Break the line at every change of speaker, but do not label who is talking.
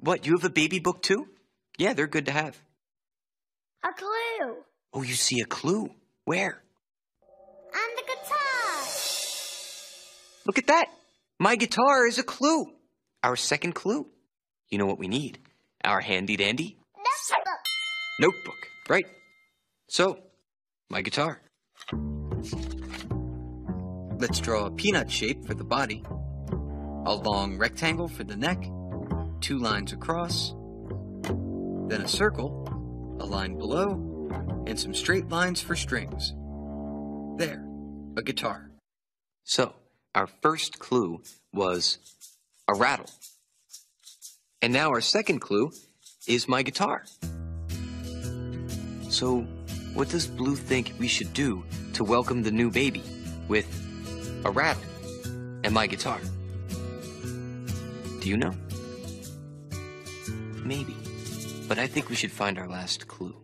What, you have a baby book too? Yeah, they're good to have.
A clue.
Oh, you see a clue. Where?
On the guitar.
Look at that. My guitar is a clue. Our second clue. You know what we need? Our handy dandy
Notebook.
notebook, right? So, my guitar. Let's draw a peanut shape for the body, a long rectangle for the neck, two lines across, then a circle, a line below, and some straight lines for strings. There, a guitar. So, our first clue was a rattle. And now our second clue is my guitar. So, what does Blue think we should do to welcome the new baby with a rattle and my guitar? Do you know? Maybe. But I think we should find our last clue.